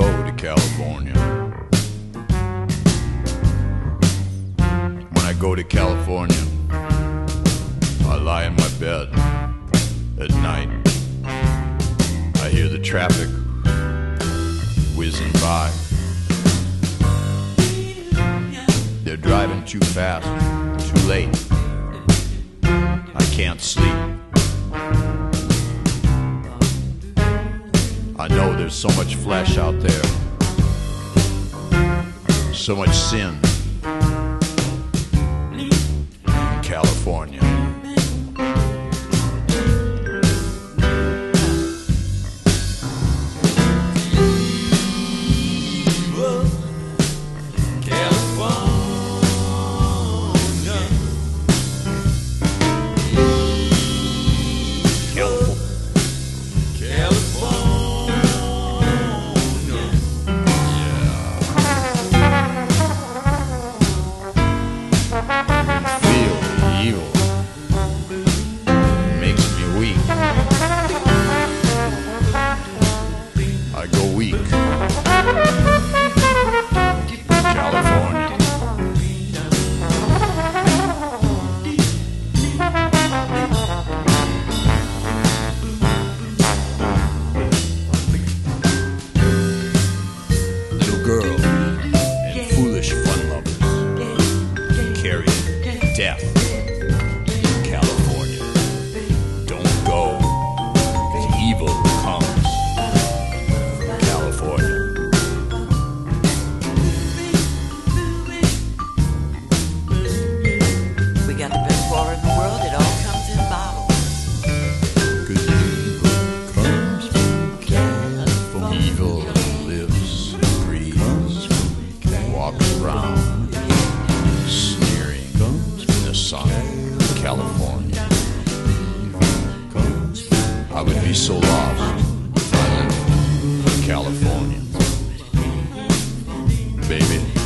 go to California. When I go to California, I lie in my bed at night. I hear the traffic whizzing by. They're driving too fast, too late. I can't sleep. I know there's so much flesh out there, so much sin. in California. death California. Don't go. The evil comes from California. We got the best water in the world. It all comes in bottles. Good evil comes from California. Evil lives, breathes, walks around. I would be so lost if California. Baby.